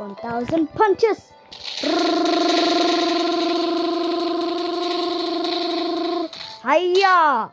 1000 punches. Hiya!